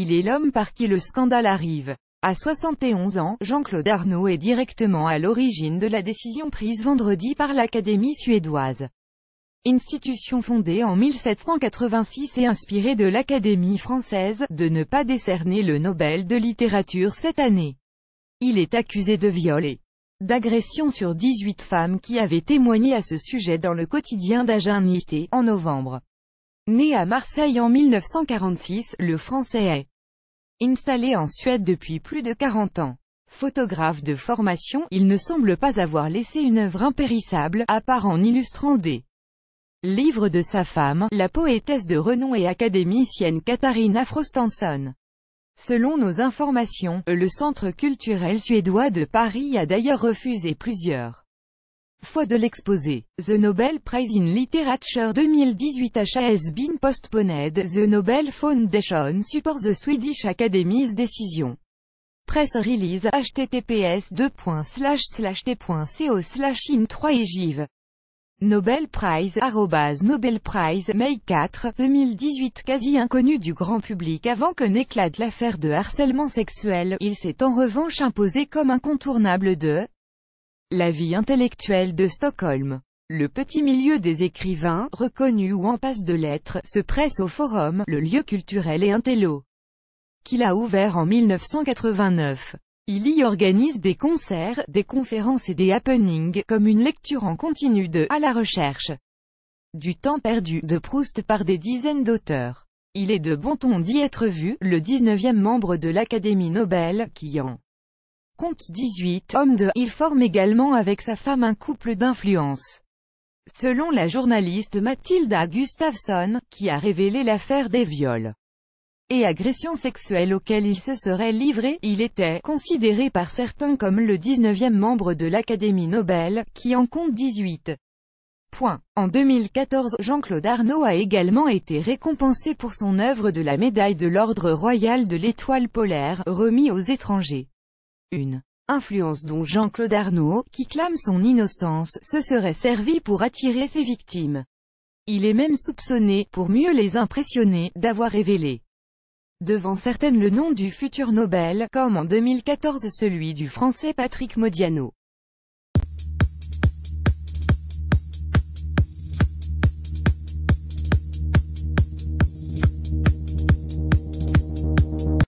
Il est l'homme par qui le scandale arrive. À 71 ans, Jean-Claude Arnault est directement à l'origine de la décision prise vendredi par l'Académie suédoise. Institution fondée en 1786 et inspirée de l'Académie française, de ne pas décerner le Nobel de littérature cette année. Il est accusé de viol et d'agression sur 18 femmes qui avaient témoigné à ce sujet dans le quotidien d'Agen en novembre. Né à Marseille en 1946, le Français est installé en Suède depuis plus de 40 ans. Photographe de formation, il ne semble pas avoir laissé une œuvre impérissable, à part en illustrant des livres de sa femme, la poétesse de renom et académicienne Katharina Frostenson. Selon nos informations, le Centre culturel suédois de Paris a d'ailleurs refusé plusieurs fois de l'exposer. The Nobel Prize in Literature 2018 has been postponed. The Nobel Foundation supports the Swedish Academy's decision. Press release https t.co in 3 egive. Nobel Prize arrobase Nobel Prize May 4 2018 quasi inconnu du grand public avant que n'éclate l'affaire de harcèlement sexuel, il s'est en revanche imposé comme incontournable de la vie intellectuelle de Stockholm. Le petit milieu des écrivains, reconnus ou en passe de l'être, se presse au Forum, le lieu culturel et intello, qu'il a ouvert en 1989. Il y organise des concerts, des conférences et des happenings, comme une lecture en continu de « À la recherche du temps perdu » de Proust par des dizaines d'auteurs. Il est de bon ton d'y être vu, le 19e membre de l'Académie Nobel, qui en compte 18 hommes de, il forme également avec sa femme un couple d'influence. Selon la journaliste Mathilda Gustafsson, qui a révélé l'affaire des viols et agressions sexuelles auxquelles il se serait livré, il était considéré par certains comme le 19e membre de l'Académie Nobel, qui en compte 18. Point. En 2014, Jean-Claude Arnault a également été récompensé pour son œuvre de la médaille de l'Ordre royal de l'étoile polaire, remis aux étrangers. Une influence dont Jean-Claude Arnault, qui clame son innocence, se serait servi pour attirer ses victimes. Il est même soupçonné, pour mieux les impressionner, d'avoir révélé devant certaines le nom du futur Nobel, comme en 2014 celui du français Patrick Modiano.